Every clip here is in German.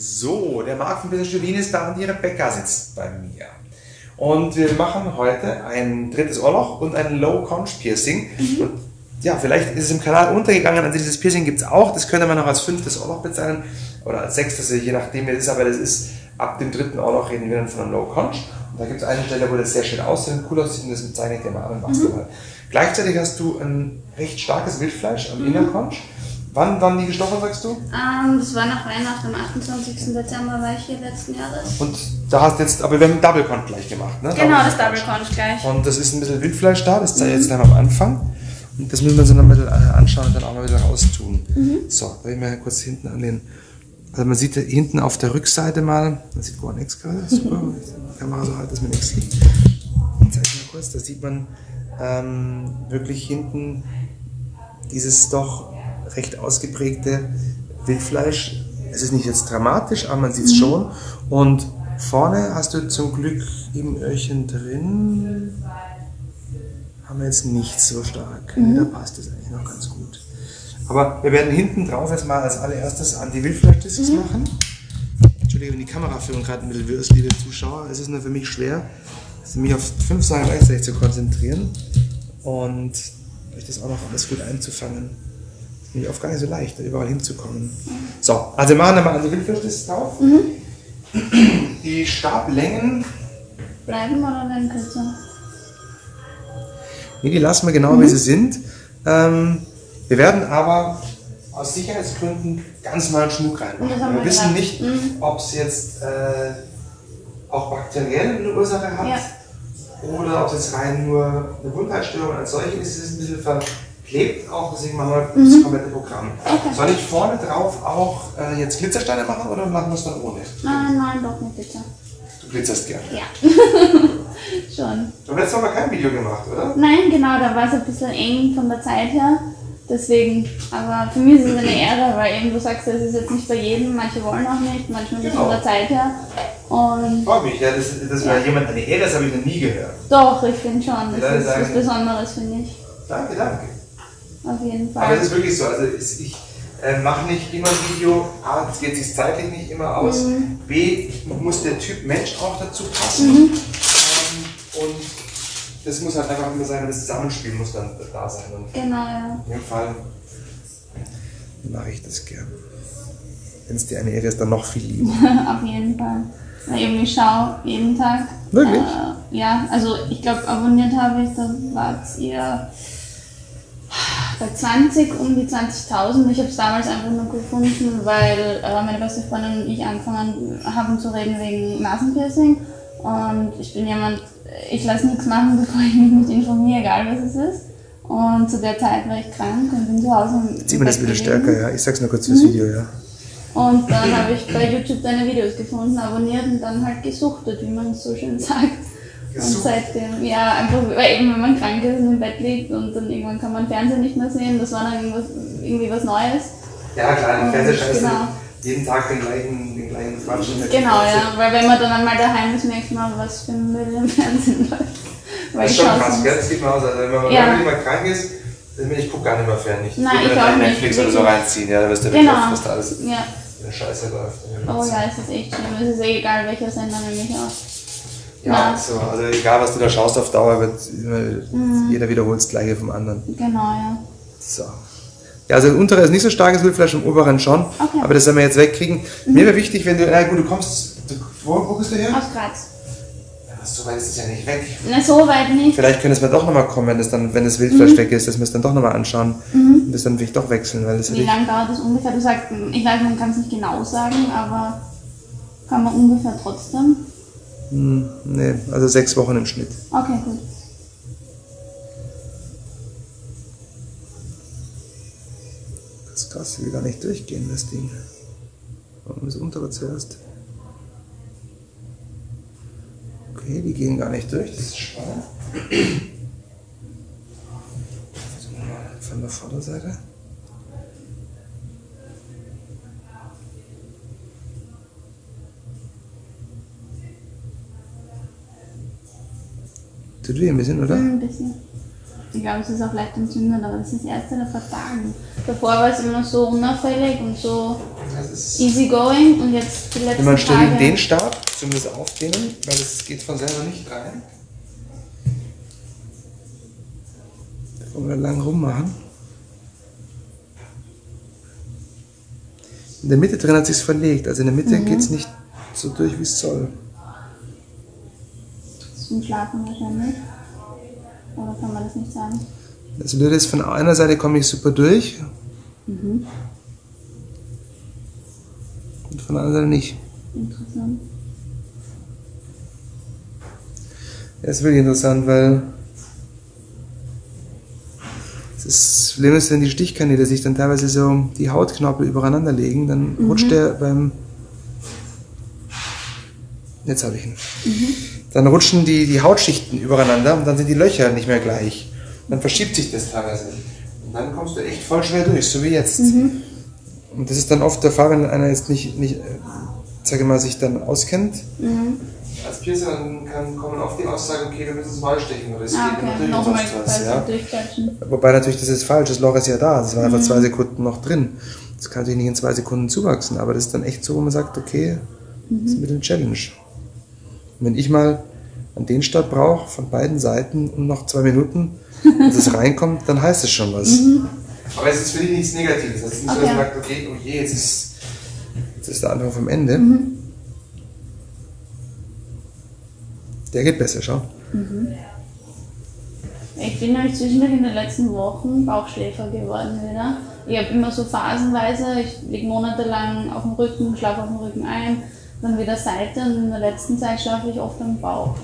So, der Marc von Peter Stulin ist da und die Rebecca sitzt bei mir. Und wir machen heute ein drittes Ohrloch und ein Low Conch Piercing. Und ja, vielleicht ist es im Kanal untergegangen. Also dieses Piercing gibt es auch. Das könnte man noch als fünftes Ohrloch bezeichnen oder als sechstes, je nachdem wie es ist. Aber das ist ab dem dritten Ohrloch reden wir dann von einem Low Conch. Und da gibt es eine Stelle, wo das sehr schön aussieht, cool aussieht und das bezeichne ich dir mal an und machst du mal. Gleichzeitig hast du ein recht starkes Wildfleisch am Inner Conch. Wann waren die gestochen, sagst du? Ähm, das war nach Weihnachten, am 28. Dezember war ich hier letzten Jahres. Und da hast du jetzt, aber wir haben Double Conch gleich gemacht, ne? Genau, das Double Conch gleich. Und das ist ein bisschen Wildfleisch da, das zeige ich jetzt gleich am Anfang. Und das müssen wir uns dann ein bisschen äh, anschauen und dann auch mal wieder raustun. So, da ich mal kurz hinten an den. Also man sieht hinten auf der Rückseite mal, man sieht gar nichts gerade, super, die Kamera so halt, dass man nichts sieht. Ich zeige mal kurz, da sieht man ähm, wirklich hinten dieses doch recht ausgeprägte Wildfleisch. Es ist nicht jetzt dramatisch, aber man sieht es schon. Und vorne hast du zum Glück im Öhrchen drin, haben wir jetzt nicht so stark. Da passt es eigentlich noch ganz gut. Aber wir werden hinten drauf jetzt mal als allererstes an die Wildfleischdiscs machen. Entschuldige, wenn die Kameraführung gerade ein bisschen wirr ist, liebe Zuschauer. Es ist nur für mich schwer, mich auf fünf Sachen gleichzeitig zu konzentrieren und euch das auch noch alles gut einzufangen. Nämlich oft gar nicht so leicht, da überall hinzukommen. So, also wir machen wir mal an die Wildfleischdiscs drauf. Die Stablängen Bleiben oder werden kürzer? Nee, die lassen wir genau, wie sie sind. Ähm, wir werden aber aus Sicherheitsgründen ganz normalen Schmuck reinmachen. Wir wir wissen nicht, ob es jetzt äh, auch bakteriell eine Ursache hat Ja. oder ob es jetzt rein nur eine Wundheitsstörung als solche ist. Es ist ein bisschen verklebt auch, deswegen machen wir das komplette Programm. Soll ich vorne drauf auch äh, jetzt Glitzersteine machen oder machen wir es dann ohne? Nein, nein, doch nicht bitte. Du glitzerst gerne. Ja. Schon. Du hast letztes Mal kein Video gemacht, oder? Nein, genau, da war es ein bisschen eng von der Zeit her. Deswegen, aber für mich ist es eine Ehre, weil eben du sagst, es ist jetzt nicht bei jedem, manche wollen auch nicht, manchmal ist es von Genau. der Zeit her. Und Freut mich, ja, das, das wäre jemand eine Ehre, das habe ich noch nie gehört. doch, ich finde schon, das Leute ist was Besonderes, finde ich. Danke, danke. Auf jeden Aber Fall. es ist wirklich so. Also ich äh, mache nicht immer ein Video. A, es geht sich zeitlich nicht immer aus. Mhm. B, muss der Typ Mensch auch dazu passen. Ähm, und das muss halt einfach immer sein, das Zusammenspiel muss dann da sein. Und Genau, ja. in dem Fall mache ich das gern. Wenn es dir eine Ehre ist, dann noch viel lieber. Auf jeden Fall. Na, eben, ich schaue jeden Tag. Wirklich? Äh, ja, also ich glaube, abonniert habe ich, da war es ihr bei 20, um die 20.000. Ich habe es damals einfach nur gefunden, weil äh, meine beste Freundin und ich angefangen haben zu reden wegen Nasenpiercing. Und ich bin jemand, ich lasse nichts machen, bevor ich mich nicht informiere, egal was es ist. Und zu der Zeit war ich krank und bin zu Hause. Zieh mir das bitte gelegen. stärker, ja. Ich sag's nur kurz fürs Video, ja. Und dann habe ich bei YouTube deine Videos gefunden, abonniert und dann halt gesuchtet, wie man es so schön sagt. Und seitdem, ja, einfach, weil eben wenn man krank ist und im Bett liegt und dann irgendwann kann man Fernsehen nicht mehr sehen, das war dann irgendwas, irgendwie was Neues. Ja, klar, im scheiße. genau. Jeden Tag den gleichen, den gleichen Quatsch. Genau, ja, weil wenn man dann einmal daheim ist, merkt man, was für ein Müll im Fernsehen läuft. Das ist schon krass, gell? Das geht mir aus. Also wenn man, Ja. wenn man mal krank ist, dann ich gucke gar nicht mehr fern. Ich Nein, will ich dann auch nicht, Netflix oder so wirklich. reinziehen, ja, da wirst du Genau. beklopft, was da alles Ja, Scheiße läuft. oh ja, es ist echt schlimm. Es ist eh egal, welcher Sender nämlich auch. Ja. So, also egal was du da schaust auf Dauer, wird Mhm. jeder wiederholt das gleiche vom anderen. Genau, ja. So. Ja, also der untere ist nicht so starkes Wildfleisch, im oberen schon. Okay. Mhm. Aber das werden wir jetzt wegkriegen. Mir wäre wichtig, wenn du, na gut, du kommst, du, wo, wo bist du her? Aus Graz. Ja, so weit ist es ja nicht weg. Na, so weit nicht. Vielleicht können wir doch nochmal kommen, wenn das, dann, wenn das Mhm. Wildfleisch weg ist, dass wir es dann doch nochmal anschauen und das dann vielleicht doch wechseln, weil das Wie lange dauert das ungefähr? Du sagst, ich weiß, man kann es nicht genau sagen, aber kann man ungefähr trotzdem? Hm, nee, also sechs Wochen im Schnitt. Okay, gut. Das ist krass, will gar nicht durchgehen, das Ding. Warum das untere zuerst? Okay, die gehen gar nicht durch, das ist spannend. Nochmal von der Vorderseite. Tut weh ein bisschen, oder? Ein bisschen. Ich glaube, es ist auch leicht entzündet, aber das ist das erste vor Tagen. Davor war es immer so unauffällig und so. Das ist Das easy going und jetzt die letzten Wenn man ständig Tage. den Stab, zumindest aufdehnen, weil das geht von selber nicht rein. Wir lang rummachen. In der Mitte drin hat sich's verlegt, also in der Mitte geht's nicht so durch, wie es soll. Zum Schlafen wahrscheinlich. Oder kann man das nicht sagen? Das Blöde ist, von einer Seite komme ich super durch. Und von der anderen Seite nicht. Interessant. Ja, ist wirklich interessant, weil das Problem ist, wenn die Stichkanäle sich dann teilweise so die Hautknorpel übereinander legen, dann rutscht der beim. Jetzt habe ich ihn. Dann rutschen die, die Hautschichten übereinander und dann sind die Löcher nicht mehr gleich. Dann verschiebt sich das teilweise. Und dann kommst du echt voll schwer durch, so wie jetzt. Und das ist dann oft der Fall, wenn einer jetzt nicht, nicht äh, sage mal, sich dann auskennt. Als Piercer kann, kommen oft die Aussagen, okay, wir müssen es mal stechen oder es Ah, geht okay. und Nochmal sonst was. Ja. Wobei natürlich, das ist falsch, das Loch ist ja da, das war einfach zwei Sekunden noch drin. Das kann natürlich nicht in zwei Sekunden zuwachsen, aber das ist dann echt so, wo man sagt, okay, das ist ein bisschen Challenge. Und wenn ich mal an den Stab brauche, von beiden Seiten und noch zwei Minuten, dass es reinkommt, dann heißt es schon was. Aber es ist für dich nichts Negatives. Es ist nicht so, dass Okay. man sagt, okay, oh je, jetzt ist, jetzt ist der Anfang vom Ende. Der geht besser, schau. Ich bin nämlich zwischendurch in den letzten Wochen Bauchschläfer geworden wieder. Ich habe immer so phasenweise, ich liege monatelang auf dem Rücken, schlafe auf dem Rücken ein, dann wieder Seite und in der letzten Zeit schlafe ich oft am Bauch.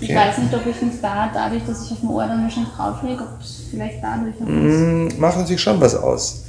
Ich Okay. weiß nicht, ob ich nicht da, dadurch, dass ich auf dem Ohr dann wahrscheinlich drauflege, ob es vielleicht dadurch noch ist. Mm, macht natürlich schon was aus.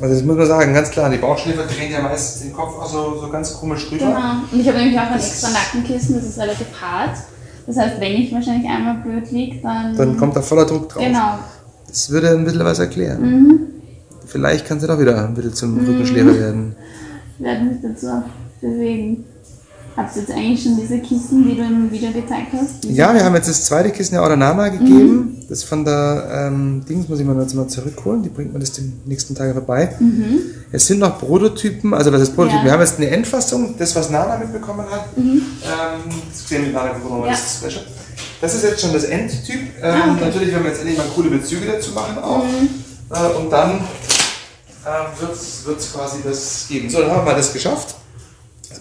Also das muss man sagen, ganz klar, die Bauchschläfer drehen ja meistens den Kopf auch so, so ganz komisch rüber. Genau. Und ich habe nämlich auch ein extra Nackenkissen, das ist relativ hart. Das heißt, wenn ich wahrscheinlich einmal blöd liege, dann. Dann kommt da voller Druck drauf. Genau. Das würde ein bisschen was erklären. Vielleicht kannst du doch wieder ein bisschen zum Rückenschläfer werden. Ich werde mich dazu bewegen. Habt ihr jetzt eigentlich schon diese Kissen, die du im Video gezeigt hast? Ja, wir haben jetzt das zweite Kissen ja auch der Nana gegeben. Das von der ähm, Dings muss ich mal jetzt mal zurückholen. Die bringt man das die nächsten Tage vorbei. Es sind noch Prototypen, also das ist Prototypen. Ja. Wir haben jetzt eine Endfassung, das was Nana mitbekommen hat. Ähm, das sehen wir Nana Ja. das Special. Das ist jetzt schon das Endtyp. Ähm, Ah, okay. Natürlich werden wir jetzt endlich mal coole Bezüge dazu machen auch. Äh, und dann äh, wird es quasi das geben. So, dann haben wir das geschafft.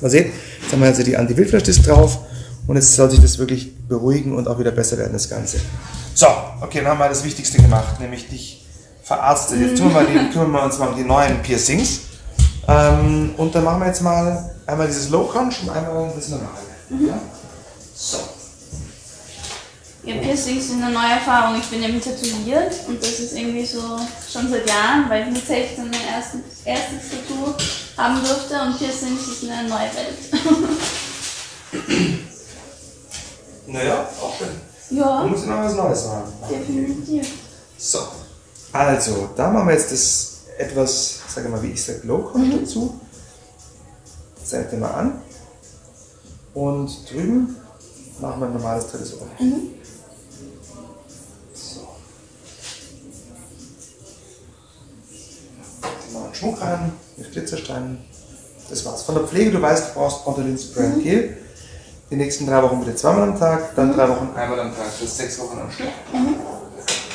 Man sieht, jetzt haben wir also die Anti-Wildfleisch drauf und jetzt soll sich das wirklich beruhigen und auch wieder besser werden, das Ganze. So, okay, dann haben wir das Wichtigste gemacht, nämlich dich verarztet. Jetzt tun wir mal die, kümmern wir uns mal um die neuen Piercings. Ähm, und dann machen wir jetzt mal einmal dieses Low Conch und einmal das normale. Ja? So. Ja, Piercings sind eine neue Erfahrung. Ich bin eben tätowiert und das ist irgendwie so schon seit Jahren, weil ich mit 16 mein erstes, erstes Tattoo haben durfte und Piercings ist eine neue Welt. Naja, auch schön. ja, Man muss immer was Neues machen. definitiv. So, also, da machen wir jetzt das etwas, sage mal, wie ich sage, Low Conch dazu. Seite mal an. Und drüben machen wir ein normales drittes Ohr. So. Jetzt machen wir einen Schmuck rein, mit Glitzersteinen. Das war's. Von der Pflege, du weißt, du brauchst Brontalin Spray und Gel. Die nächsten drei Wochen bitte zweimal am Tag, dann drei Wochen einmal am Tag, bis sechs Wochen am Stück.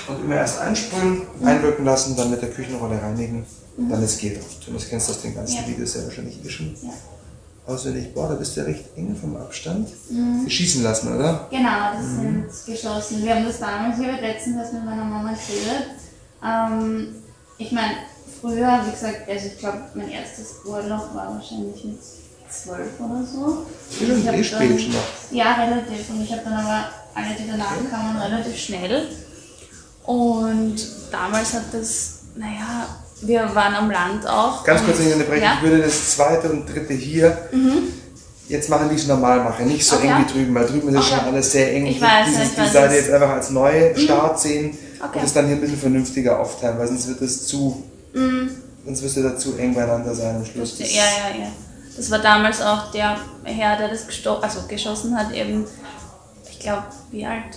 Und immer erst einsprühen, einwirken lassen, dann mit der Küchenrolle reinigen, dann das Gel drauf. Du kennst das den ganzen Ja. Videos ja wahrscheinlich eh schon Ja. auswendig. Boah, da bist du ja recht eng vom Abstand. Schießen lassen, oder? Genau, das sind geschlossen. Wir haben das damals, ich habe letztens das mit meiner Mama erzählt. Ähm, ich meine, früher, wie gesagt, also ich glaube, mein erstes Urlaub war wahrscheinlich mit zwölf oder so. Schon- Ich hab eh spät dann-. Ja, relativ. Und ich habe dann aber alle, die danach kamen, relativ schnell. Und damals hat das, naja, wir waren am Land auch. Ganz und- kurz nicht unterbrechen, Ja? ich würde das zweite und dritte hier jetzt machen, wie ich es normal mache. Nicht so Okay. eng wie drüben, weil drüben ist es Okay. schon alles sehr eng. Ich weiß, dieses, ich die weiß Seite es. jetzt einfach als Neustart sehen Okay. und es dann hier ein bisschen vernünftiger aufteilen, weil sonst wird es zu, sonst wirst du da zu eng beieinander sein am Schluss. Ja, ja, ja. Das war damals auch der Herr, der das gesto also geschossen hat, eben, ich glaube, wie alt?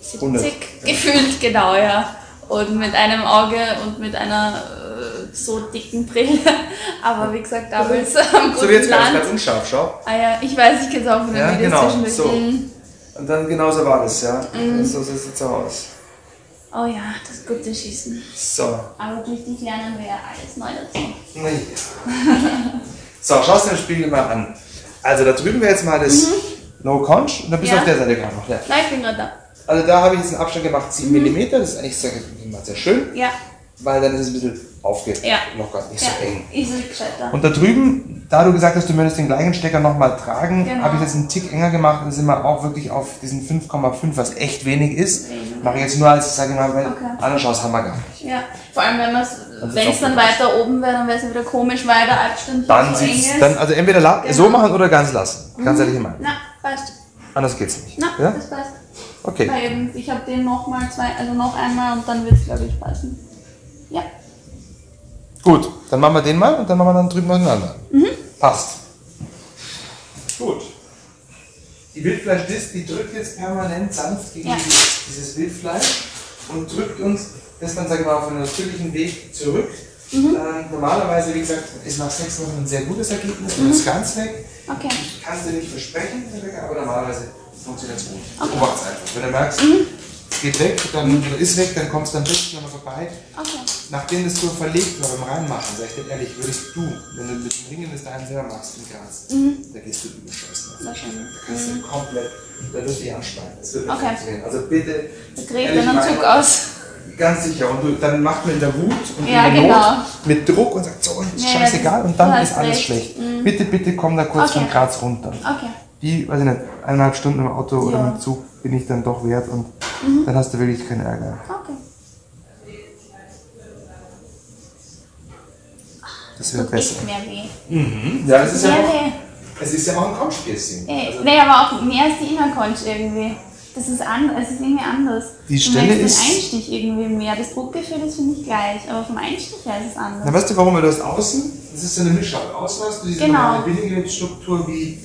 70 100, gefühlt, genau, ja. Und mit einem Auge und mit einer äh, so dicken Brille. Aber wie gesagt, damals am So wie jetzt guten Land. ganz unscharf, schau. Ah ja, ich weiß, ich kenne es auch von den Ja, Videos genau, zwischendurch. so. Mhm. Und dann genauso war das, ja. So sieht es jetzt auch aus. Oh ja, das gute Schießen. So. Aber durch dich lernen wir ja alles neu dazu. Naja. so, schau dir den Spiegel mal an. Also da drüben wäre jetzt mal das No Conch und dann bist du Mhm. Ja. auf der Seite gerade noch. Ja. Nein, ich bin gerade da. Also da habe ich jetzt einen Abstand gemacht, 7 Mhm. mm, das ist eigentlich sehr, sehr schön, Ja, weil dann ist es ein bisschen Ja. aufgelockert, nicht ja. so eng. Gescheiter. Und da drüben, da du gesagt hast, du möchtest den gleichen Stecker nochmal tragen, Genau. habe ich jetzt einen Tick enger gemacht. Dann sind wir auch wirklich auf diesen 5,5, was echt wenig ist. Wenig. Mache ich jetzt nur als, sage ich mal, weil Okay. anders aus haben wir gar nicht. Ja, vor allem wenn Dann wenn sieht's es dann weiter oben wäre, dann wäre es wieder komisch, weil der Abstand Dann so eng sieht's, ist. dann, also entweder la so Genau. machen oder ganz lassen. Ganz ehrlich mal. Na, passt. Anders geht's nicht. Na, Ja? das passt. Okay. Weil eben, ich habe den nochmal zwei, also noch einmal und dann wird es glaube ich passen. Gut, dann machen wir den mal und dann machen wir dann drüben anderen. Mhm. Passt. Gut. Die Wildfleischdisc, die drückt jetzt permanent sanft gegen Ja. dieses, Wildfleisch und drückt uns das dann, sagen wir mal, auf einen natürlichen Weg zurück. Mhm. Ähm, normalerweise, wie gesagt, ist nach sechs Wochen ein sehr gutes Ergebnis und ist ganz weg. Okay. Ich kann es dir nicht versprechen, Rebecca, aber normalerweise funktioniert es gut. Okay. Mhm. Beobacht's einfach. Wenn du merkst, es geht weg, dann oder ist weg, dann kommst du dann bisschen nochmal vorbei. Okay. Nachdem das so verlegt war beim Reinmachen, sag ich dir ehrlich, würdest du, wenn du mit dem Ringen das daheim selber machst in Graz, da gehst du überscheißen. Sehr schön. Da kannst du komplett, da wird dich anspannen. Das wird nicht Okay. funktionieren. Also bitte, Da kriege ich ehrlich dann einen Zug aus. ganz sicher. Und du, dann macht man in der Wut und Ja, in der genau. Not mit Druck und sagt, so, ist Ja, scheißegal. das- Und dann du ist alles recht. schlecht. Mhm. Bitte, bitte komm da kurz Okay. von Graz runter. Okay. Die, weiß ich nicht, eineinhalb Stunden im Auto oder Ja. Mhm. mit Zug bin ich dann doch wert und dann hast du wirklich keinen Ärger. Okay. Das wäre Tut besser. mehr weh. Ja, es ist ja Mehr auch, weh. es ist ja auch ein Kopfpiercing. Ey, Also, nee, aber auch mehr als die Innerconch irgendwie. Das ist anders, es ist irgendwie anders. Die du Stelle merkst ist- den Einstich irgendwie mehr. Das Druckgefühl ist finde ich gleich, aber vom Einstich her ist es anders. Na, weißt du warum? Weil du hast außen, das ist so eine Mischung. Außen hast du diese Genau. normale Bindegewebsstruktur wie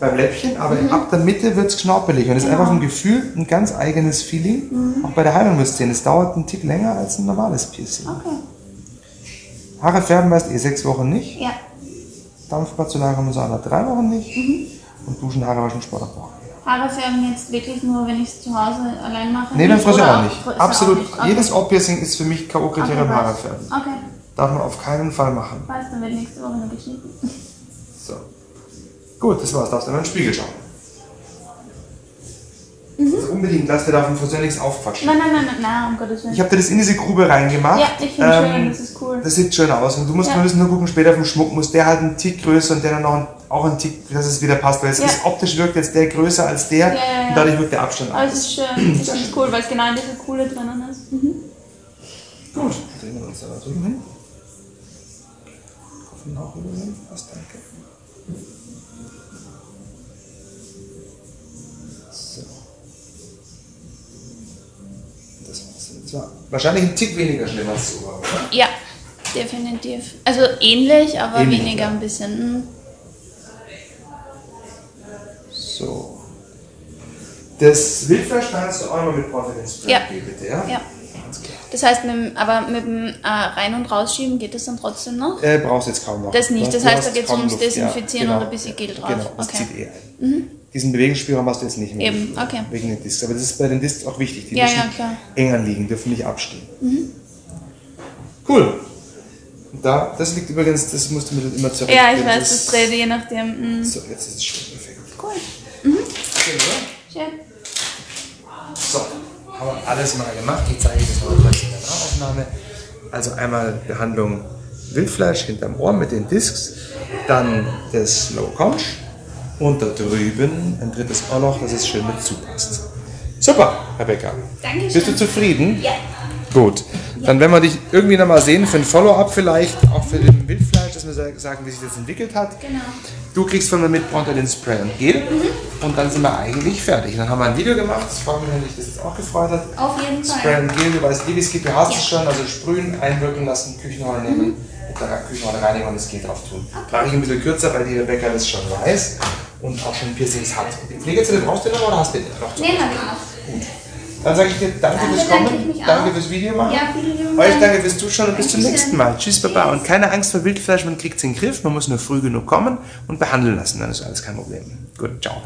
beim Läppchen, aber ab der Mitte wird es knorpelig. Und das ist Mhm. Genau. Mhm. einfach ein Gefühl, ein ganz eigenes Feeling. Auch bei der Heilung wirst du sehen, es dauert einen Tick länger als ein normales Piercing. Okay. Haare färben weißt eh sechs Wochen nicht. Ja. Dampfbad so lange haben wir so alle drei Wochen nicht. Mhm. Und Duschen, Haare waschen, Sport Wochen. Haare färben jetzt wirklich nur, wenn ich es zu Hause allein mache? Nee, beim? Friseur auch nicht. Friseur Absolut. Auch nicht. Okay. Jedes Ohrpiercing ist für mich K.O.-Kriterium Okay, Haare färben. Okay, Darf man auf keinen Fall machen. passt, dann wird nächste Woche nur geschnitten. So. Gut, das war's. Darfst du in den Spiegel schauen. Mhm. Also unbedingt, lass dir da vom Friseur nichts aufquatschen. Nein, nein, nein, nein, nein, um Gottes Willen. Ich habe dir das in diese Grube reingemacht. Ja, ich finde schön, das ist cool. Das sieht schön aus. Und du musst Ja. wir müssen nur gucken, später vom Schmuck muss der halt einen Tick größer und der dann noch ein, auch ein Tick, dass es wieder passt. Weil es Ja. ist optisch wirkt jetzt der größer als der Ja, ja, und dadurch wirkt der Abstand Aber es aus. ist schön, ich finde es cool, weil es genau in dieser Coole drinnen ist. Mhm. Gut, drehen wir uns da drüben hin. Hoffen auch rüber. Passt, danke. War wahrscheinlich ein Tick weniger schlimm als so, oder? Ja, definitiv. Also ähnlich, aber Ähnlich, weniger ja. ein bisschen. Mhm. So. Das Wildfleisch kannst du auch mal mit Spray Ja. bitte, ja? Ja. Das heißt, mit, dem- aber mit dem äh, Rein- und Rausschieben geht das dann trotzdem noch? Äh, brauchst du jetzt kaum noch. Das nicht, das du heißt, da geht's kaum ums Luft, ja, Desinfizieren und ein bisschen Gel drauf. Genau, das Okay. zieht eh ein. Diesen Bewegungsspielraum hast du jetzt nicht mehr. Eben, okay. Wegen den Discs. Aber das ist bei den Discs auch wichtig. Die Ja, müssen ja, klar. eng anliegen, dürfen nicht abstehen. Cool. Und Da, das liegt übrigens, das musst du mir dann immer zurück. Ja, ich weiß, das dreht je nachdem. Mhm. So, jetzt ist es schön perfekt. Cool. Schön, oder? Schön. So, haben wir alles mal gemacht. Ich zeige das mal kurz in der Nahaufnahme. Also einmal Behandlung Wildfleisch hinterm Ohr mit den Discs, dann das Low Conch und da drüben ein drittes Ohrloch, dass es schön mit zupasst. Super, Rebecca. Dankeschön. Bist du zufrieden? Ja. Gut. Dann werden wir dich irgendwie nochmal sehen für ein Follow-up vielleicht, auch für den Wildfleisch, dass wir sa- sagen, wie sich das entwickelt hat. Genau. Du kriegst von mir mit Pronto den Spray und Gel und dann sind wir eigentlich fertig. Dann haben wir ein Video gemacht, das freut mich, wenn dich das jetzt auch gefreut hat. Auf jeden Spray Fall. und Gel, du weißt du hast es Ja. schon, also sprühen, einwirken lassen, Küchenrolle nehmen, mit der Küchenrolle reinigen und das Gel drauf tun. Trage ich ein bisschen kürzer, weil die Rebecca das schon weiß und auch schon Piercings hat. Die Pflegezelle brauchst du noch oder hast du noch? Nee, habe ich noch. Dann sage ich dir danke Danke, fürs Kommen, danke fürs Video machen. Ja, Euch danke fürs Zuschauen und bis zum nächsten Mal. Tschüss, Baba. Und keine Angst vor Wildfleisch, man kriegt es in den Griff. Man muss nur früh genug kommen und behandeln lassen. Dann ist alles kein Problem. Gut, ciao.